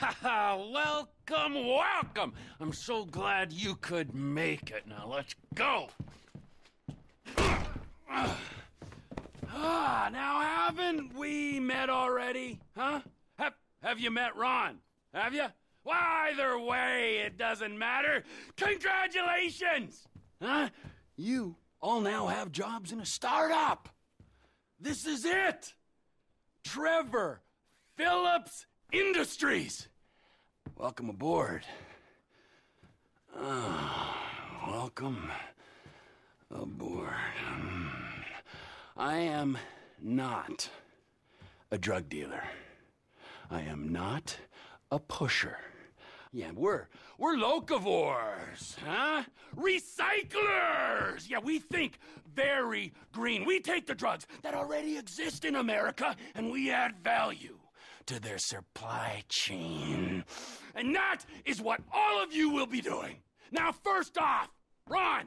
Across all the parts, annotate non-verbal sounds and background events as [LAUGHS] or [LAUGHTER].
[LAUGHS] welcome, welcome. I'm so glad you could make it. Now let's go. [SIGHS] Ah, now haven't we met already? Huh? Have, have you met Ron? Have you? Well, either way, it doesn't matter. Congratulations! Huh? You all now have jobs in a startup. This is it. Trevor Phillips Industries. Welcome aboard. Ah, welcome aboard. Hmm. I am not a drug dealer. I am not a pusher. Yeah, we're we're locavores, huh? Recyclers! Yeah, we think very green. We take the drugs that already exist in America and we add value to their supply chain. And that is what all of you will be doing. Now, first off, Ron,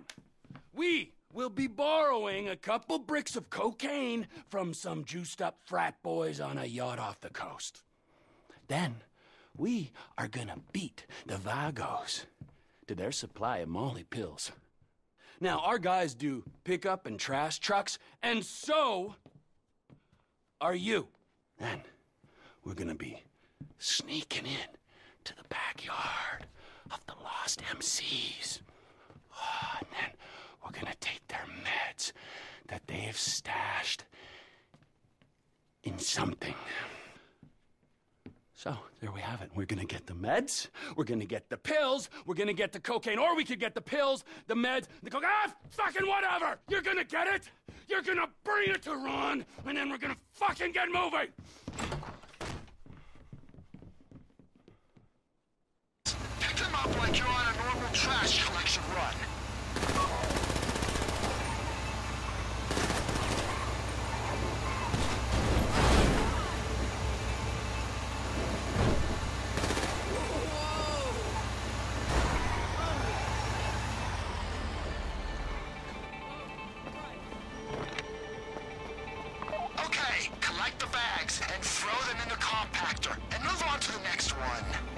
we will be borrowing a couple bricks of cocaine from some juiced up frat boys on a yacht off the coast. Then we are gonna beat the Vagos to their supply of Molly pills. Now, our guys do pickup and trash trucks, and so are you. Then we're gonna be sneaking in to the backyard of the lost MCs. Oh, and then we're gonna take their meds that they've stashed in something. So, there we have it. We're gonna get the meds, we're gonna get the pills, we're gonna get the cocaine, or we could get the pills, the meds, the cocaine. Ah, fucking whatever! You're gonna get it! You're gonna bring it to Ron, and then we're gonna fucking get moving! Pick them up like you're trash collection run. Okay, collect the bags and throw them in the compactor and move on to the next one.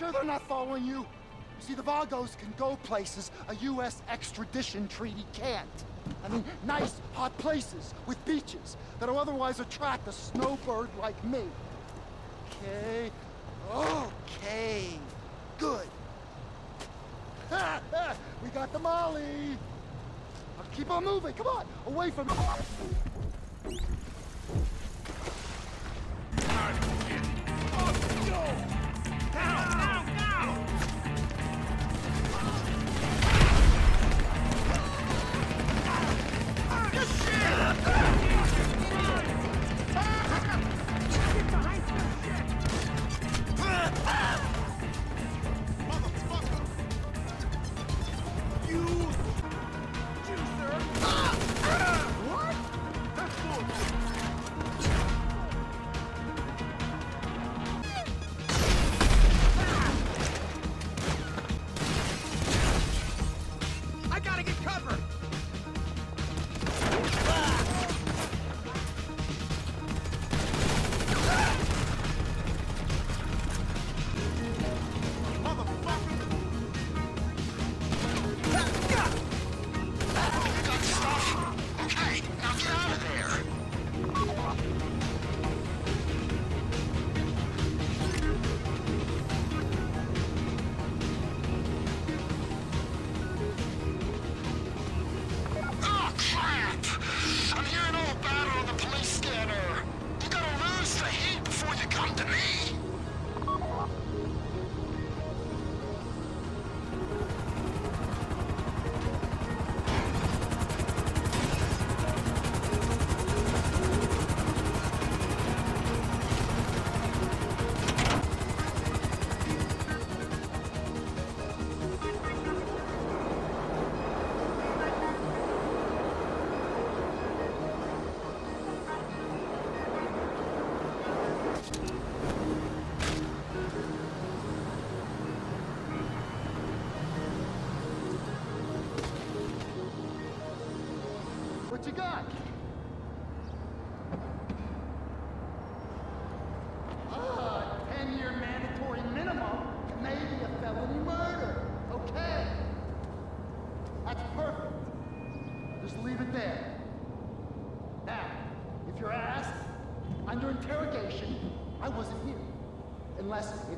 sure they're not following you? See, the Vagos can go places a U.S. extradition treaty can't. I mean, nice, hot places with beaches that'll otherwise attract a snowbird like me. Okay, okay, good. [LAUGHS] we got the molly. I'll keep on moving, come on, away from...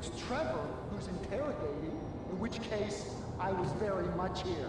it's Trevor who's interrogating, in which case I was very much here.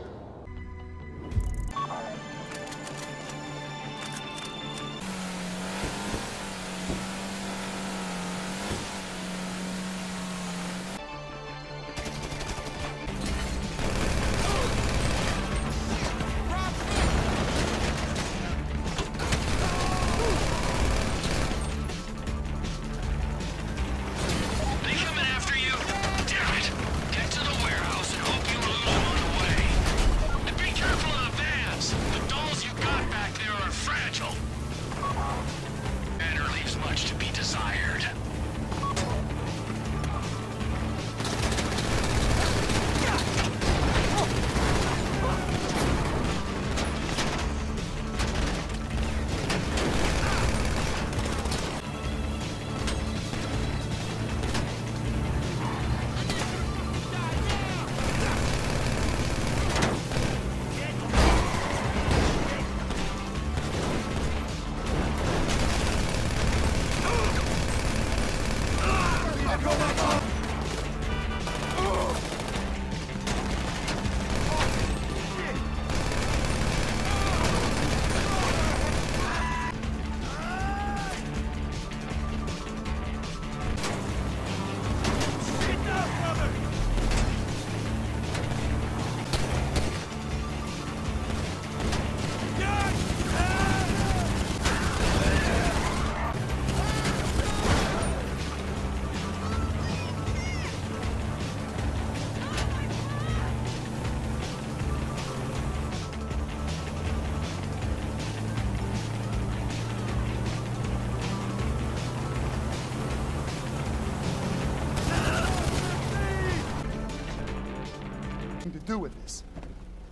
do with this.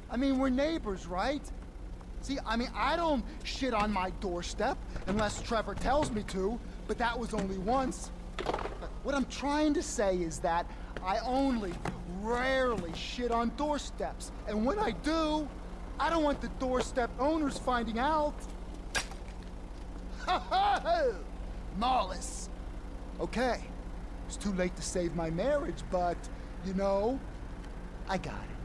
I mean, we're neighbors, right? See, I mean, I don't shit on my doorstep unless Trevor tells me to, but that was only once. What I'm trying to say is that I only rarely shit on doorsteps, and when I do, I don't want the doorstep owners finding out. [LAUGHS] Ha ha! Okay, it's too late to save my marriage, but, you know, I got it.